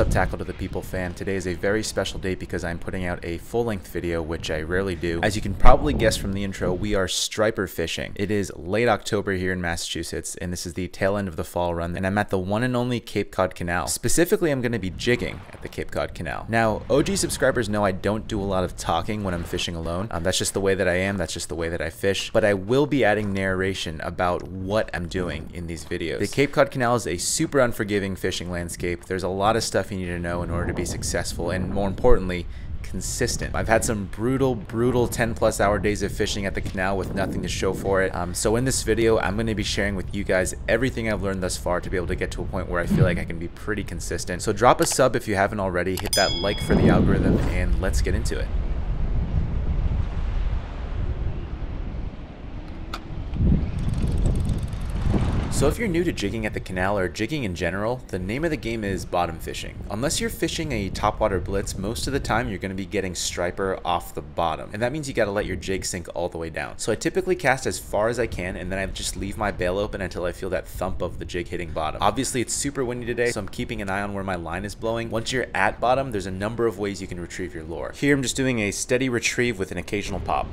Up Tackle to the People fam? Today is a very special day because I'm putting out a full-length video, which I rarely do. As you can probably guess from the intro, we are striper fishing. It is late October here in Massachusetts, and this is the tail end of the fall run, and I'm at the one and only Cape Cod Canal. Specifically, I'm going to be jigging at the Cape Cod Canal. Now, OG subscribers know I don't do a lot of talking when I'm fishing alone. Um, that's just the way that I am, that's just the way that I fish, but I will be adding narration about what I'm doing in these videos. The Cape Cod Canal is a super unforgiving fishing landscape. There's a lot of stuff you need to know in order to be successful, and more importantly, consistent. I've had some brutal, brutal 10 plus hour days of fishing at the canal with nothing to show for it. Um, so in this video, I'm going to be sharing with you guys everything I've learned thus far to be able to get to a point where I feel like I can be pretty consistent. So drop a sub if you haven't already, hit that like for the algorithm, and let's get into it. So if you're new to jigging at the canal or jigging in general, the name of the game is bottom fishing. Unless you're fishing a topwater blitz, most of the time you're going to be getting striper off the bottom. And that means you got to let your jig sink all the way down. So I typically cast as far as I can and then I just leave my bail open until I feel that thump of the jig hitting bottom. Obviously it's super windy today, so I'm keeping an eye on where my line is blowing. Once you're at bottom, there's a number of ways you can retrieve your lure. Here I'm just doing a steady retrieve with an occasional pop.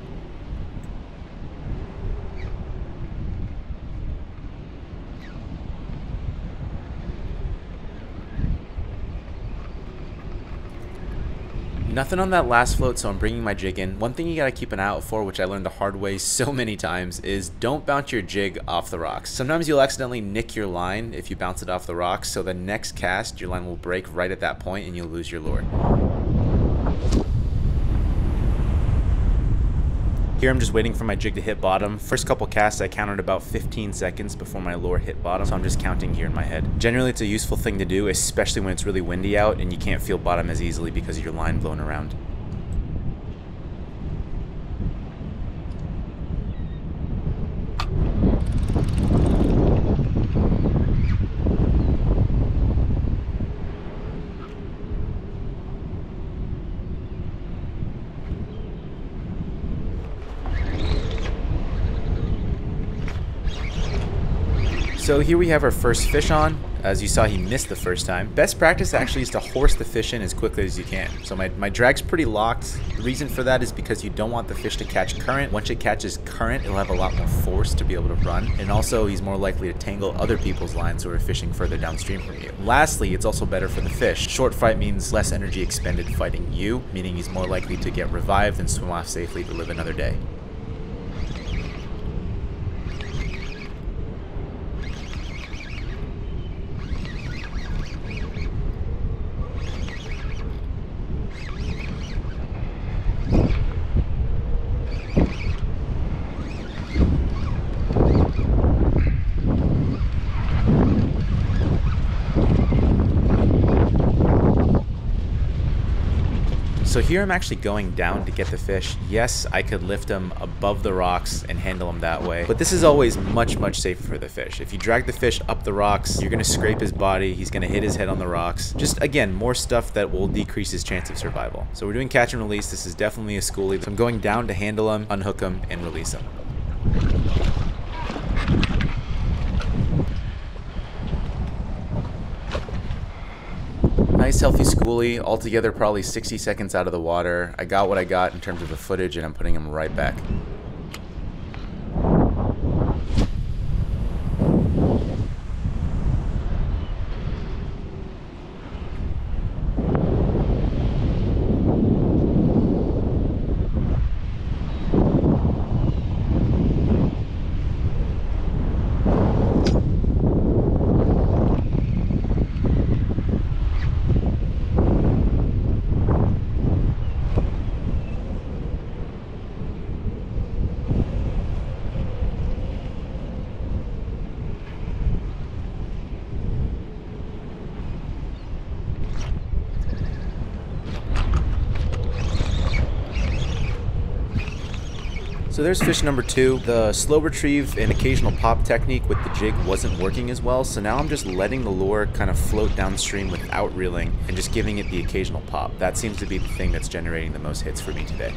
Nothing on that last float, so I'm bringing my jig in. One thing you gotta keep an eye out for, which I learned the hard way so many times, is don't bounce your jig off the rocks. Sometimes you'll accidentally nick your line if you bounce it off the rocks, so the next cast, your line will break right at that point and you'll lose your lure. Here I'm just waiting for my jig to hit bottom. First couple casts I counted about 15 seconds before my lure hit bottom, so I'm just counting here in my head. Generally it's a useful thing to do, especially when it's really windy out and you can't feel bottom as easily because of your line blown around. So here we have our first fish on. As you saw, he missed the first time. Best practice actually is to horse the fish in as quickly as you can. So my, my drag's pretty locked. The reason for that is because you don't want the fish to catch current. Once it catches current, it'll have a lot more force to be able to run. And also, he's more likely to tangle other people's lines who are fishing further downstream from you. Lastly, it's also better for the fish. Short fight means less energy expended fighting you, meaning he's more likely to get revived and swim off safely to live another day. So here I'm actually going down to get the fish. Yes, I could lift them above the rocks and handle them that way, but this is always much, much safer for the fish. If you drag the fish up the rocks, you're gonna scrape his body, he's gonna hit his head on the rocks. Just, again, more stuff that will decrease his chance of survival. So we're doing catch and release. This is definitely a schoolie. So I'm going down to handle him, unhook him, and release him. Nice healthy schoolie, altogether probably 60 seconds out of the water. I got what I got in terms of the footage and I'm putting him right back. So there's fish number two. The slow retrieve and occasional pop technique with the jig wasn't working as well, so now I'm just letting the lure kind of float downstream without reeling and just giving it the occasional pop. That seems to be the thing that's generating the most hits for me today.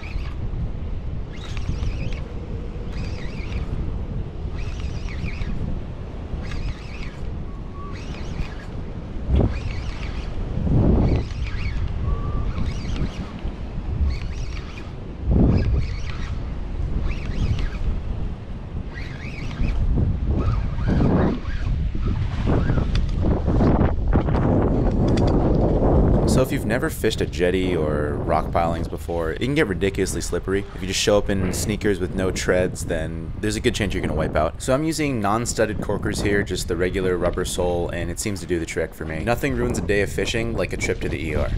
So if you've never fished a jetty or rock pilings before, it can get ridiculously slippery. If you just show up in sneakers with no treads, then there's a good chance you're gonna wipe out. So I'm using non-studded Korkers here, just the regular rubber sole, and it seems to do the trick for me. Nothing ruins a day of fishing like a trip to the ER.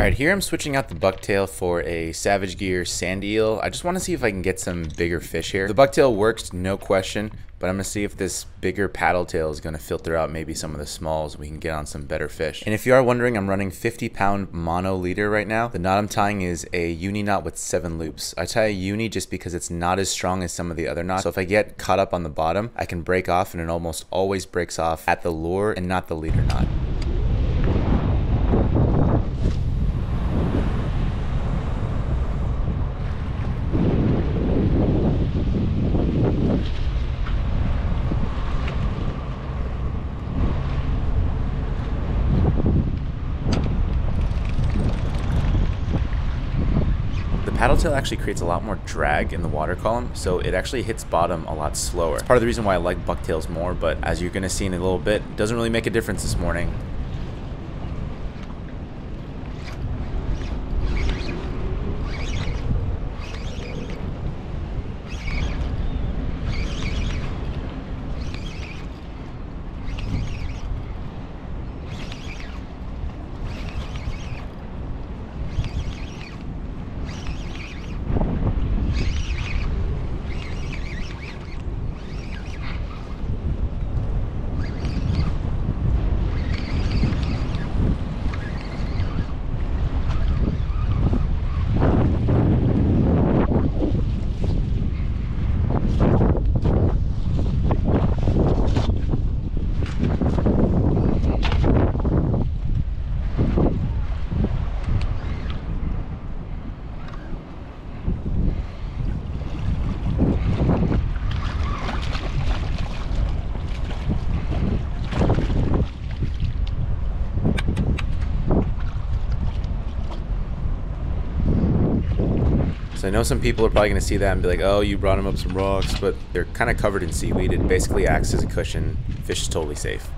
Alright, here I'm switching out the bucktail for a Savage Gear sand eel. I just want to see if I can get some bigger fish here. The bucktail works, no question, but I'm going to see if this bigger paddle tail is going to filter out maybe some of the smalls. We can get on some better fish. And if you are wondering, I'm running 50 pound mono leader right now. The knot I'm tying is a uni knot with seven loops. I tie a uni just because it's not as strong as some of the other knots. So if I get caught up on the bottom, I can break off and it almost always breaks off at the lure and not the leader knot. paddle tail actually creates a lot more drag in the water column, so it actually hits bottom a lot slower. It's Part of the reason why I like bucktails more, but as you're going to see in a little bit, it doesn't really make a difference this morning. I know some people are probably going to see that and be like, oh, you brought him up some rocks, but they're kind of covered in seaweed. It basically acts as a cushion. Fish is totally safe.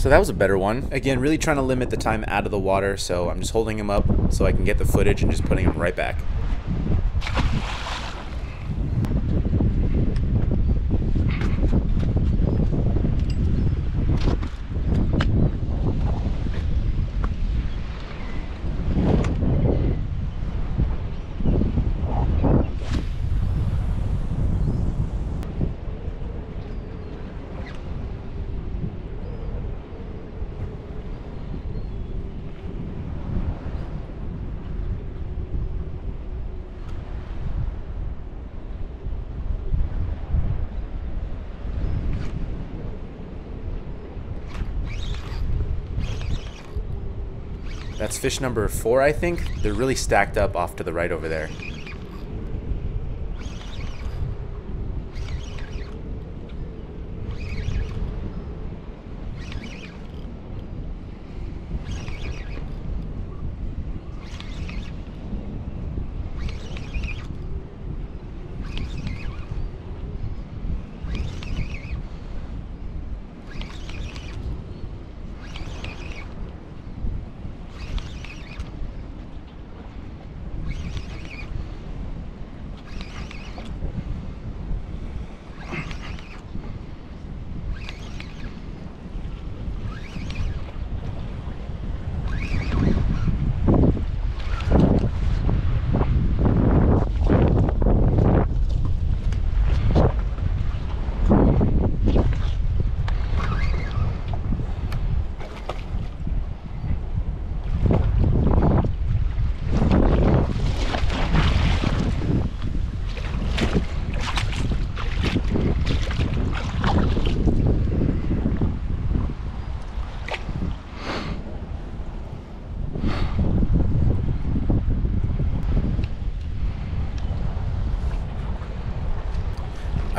So that was a better one. Again, really trying to limit the time out of the water, so I'm just holding him up so I can get the footage and just putting him right back. That's fish number four, I think. They're really stacked up off to the right over there.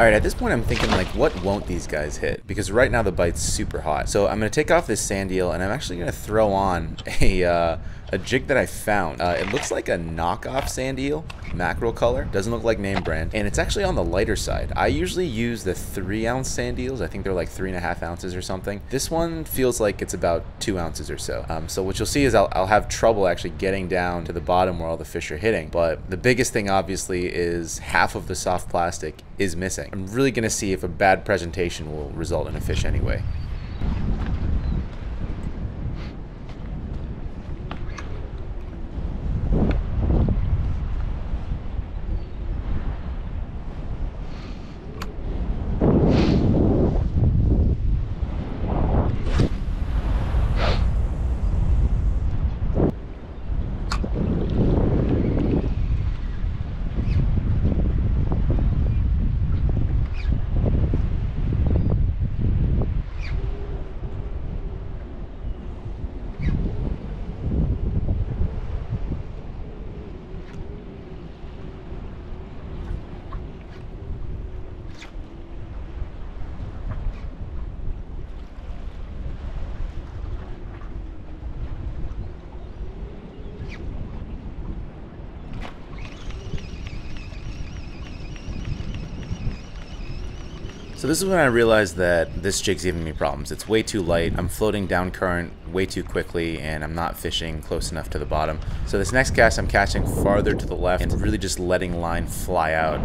Alright, at this point I'm thinking like, what won't these guys hit? Because right now the bite's super hot. So I'm going to take off this sand eel and I'm actually going to throw on a, uh, a jig that I found. Uh, it looks like a knockoff sand eel, mackerel color. Doesn't look like name brand. And it's actually on the lighter side. I usually use the three ounce sand eels. I think they're like three and a half ounces or something. This one feels like it's about two ounces or so. Um, so what you'll see is I'll, I'll have trouble actually getting down to the bottom where all the fish are hitting. But the biggest thing obviously is half of the soft plastic is missing. I'm really to see if a bad presentation will result in a fish anyway. So this is when I realized that this jig's giving me problems. It's way too light, I'm floating down current way too quickly, and I'm not fishing close enough to the bottom. So this next cast I'm catching farther to the left and really just letting line fly out.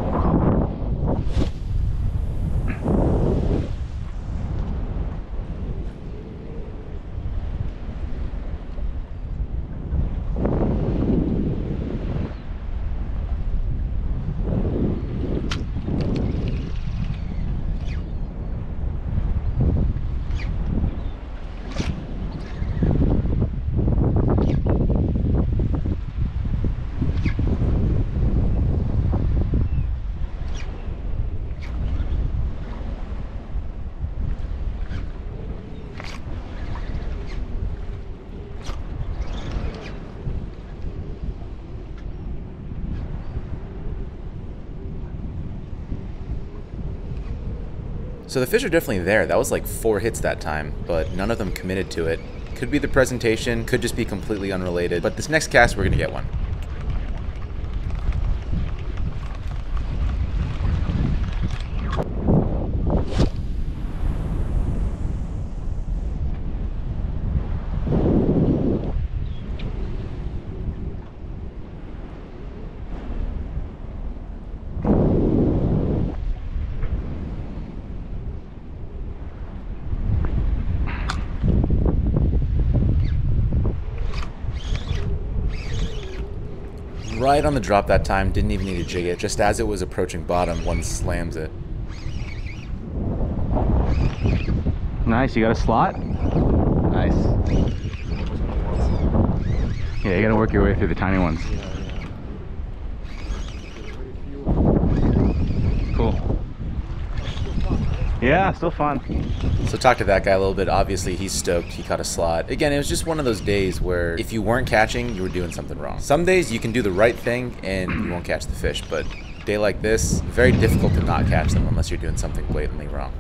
So the fish are definitely there. That was like four hits that time, but none of them committed to it. Could be the presentation, could just be completely unrelated, but this next cast we're to get one. right on the drop that time, didn't even need to jig it. Just as it was approaching bottom, one slams it. Nice, you got a slot? Nice. Yeah, you gotta work your way through the tiny ones. Cool. Yeah, still fun. So talk to that guy a little bit. Obviously, he's stoked. He caught a slot. Again, it was just one of those days where if you weren't catching, you were doing something wrong. Some days you can do the right thing and you won't catch the fish, but day like this, very difficult to not catch them unless you're doing something blatantly wrong.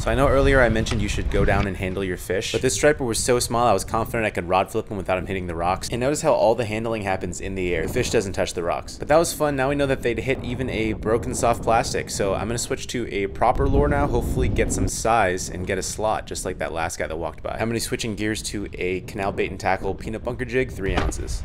So I know earlier I mentioned you should go down and handle your fish, but this striper was so small I was confident I could rod flip him without him hitting the rocks. And notice how all the handling happens in the air. The fish doesn't touch the rocks. But that was fun. Now we know that they'd hit even a broken soft plastic. So I'm gonna switch to a proper lure now, hopefully get some size and get a slot, just like that last guy that walked by. I'm gonna be switching gears to a canal bait and tackle peanut bunker jig, three ounces.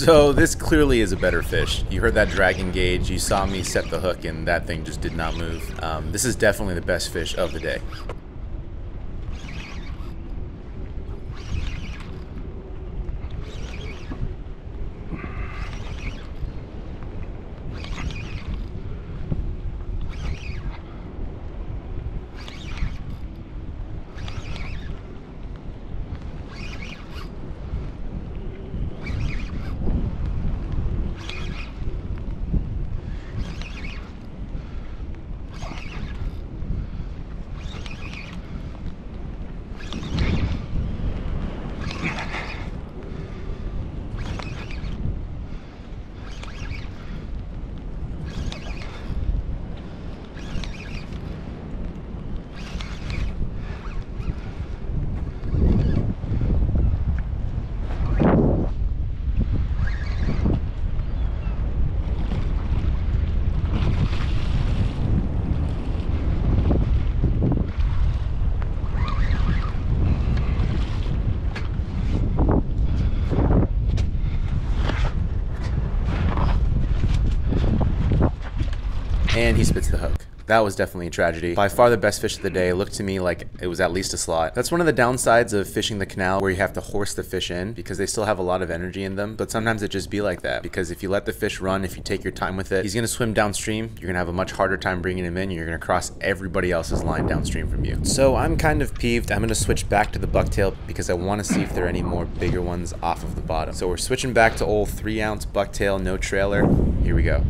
So this clearly is a better fish. You heard that dragging gauge, you saw me set the hook and that thing just did not move. Um, this is definitely the best fish of the day. And he spits the hook. That was definitely a tragedy. By far the best fish of the day. Looked to me like it was at least a slot. That's one of the downsides of fishing the canal where you have to horse the fish in because they still have a lot of energy in them. But sometimes it just be like that because if you let the fish run, if you take your time with it, he's to swim downstream. You're to have a much harder time bringing him in. You're to cross everybody else's line downstream from you. So I'm kind of peeved. I'm to switch back to the bucktail because I want to see if there are any more bigger ones off of the bottom. So we're switching back to old three ounce bucktail, no trailer. Here we go.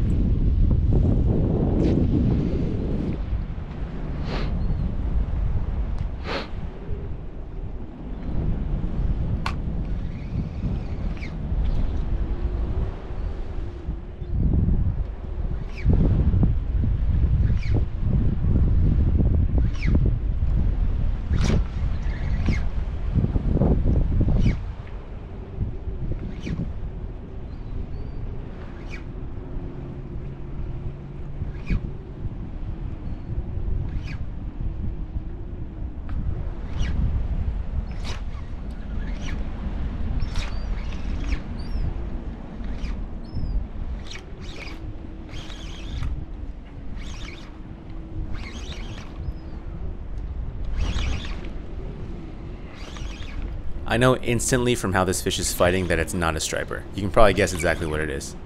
I know instantly from how this fish is fighting that it's not a striper. You can probably guess exactly what it is.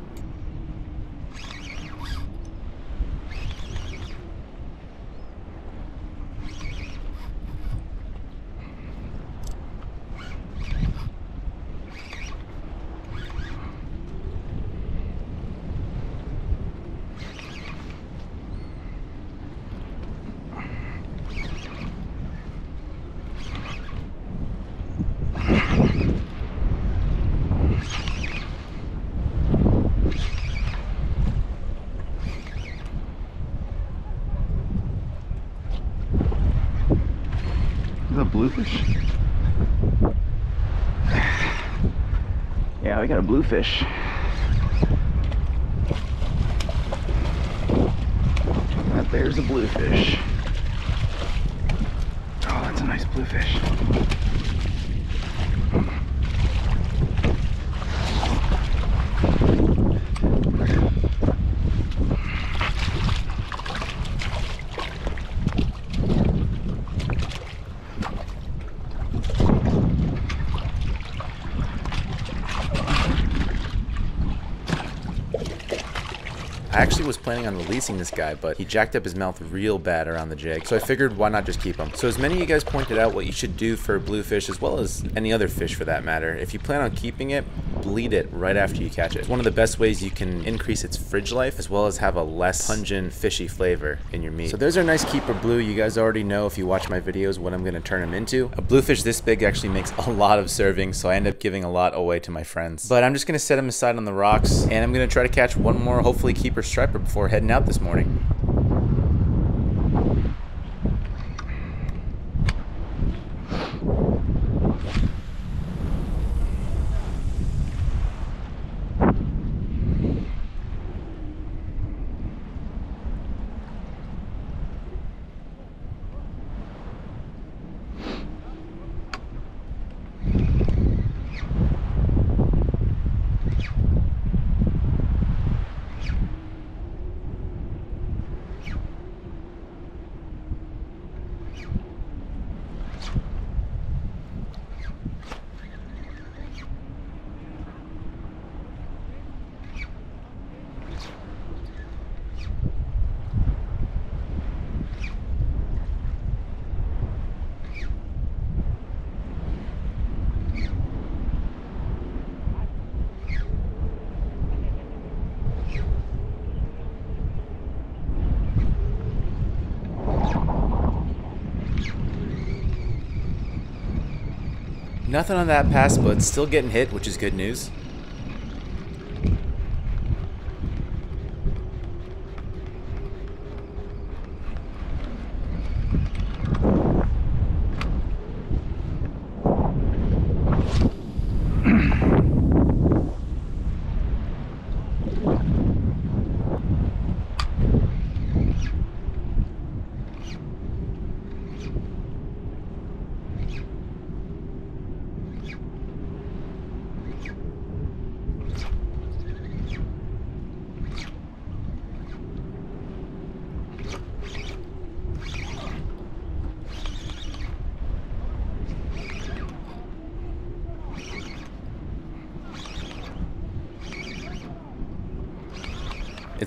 Bluefish. Yeah, we got a bluefish. That there's a bluefish. Oh, that's a nice bluefish. Actually was planning on releasing this guy, but he jacked up his mouth real bad around the jig, so I figured why not just keep him. So as many of you guys pointed out what you should do for bluefish, as well as any other fish for that matter, if you plan on keeping it, bleed it right after you catch it. It's one of the best ways you can increase its fridge life, as well as have a less pungent, fishy flavor in your meat. So there's our nice keeper blue. You guys already know if you watch my videos what I'm to turn them into. A bluefish this big actually makes a lot of servings, so I end up giving a lot away to my friends. But I'm just to set them aside on the rocks, and I'm to try to catch one more, hopefully keeper striper before heading out this morning. Nothing on that pass, but still getting hit, which is good news.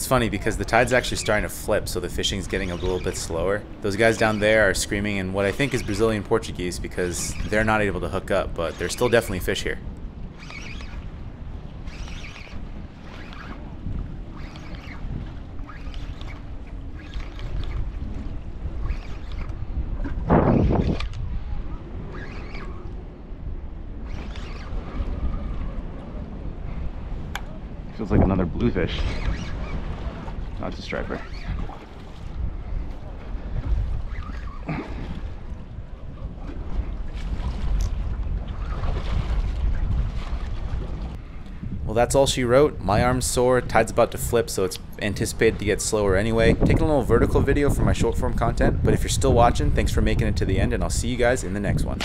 Funny because the tide's actually starting to flip, so the fishing's getting a little bit slower. Those guys down there are screaming in what I think is Brazilian Portuguese because they're not able to hook up, but there's still definitely fish here. Feels like another bluefish. Striper. Well, that's all she wrote. My arm's sore, tide's about to flip, so it's anticipated to get slower anyway. Taking a little vertical video for my short form content, but if you're still watching, thanks for making it to the end, and I'll see you guys in the next one.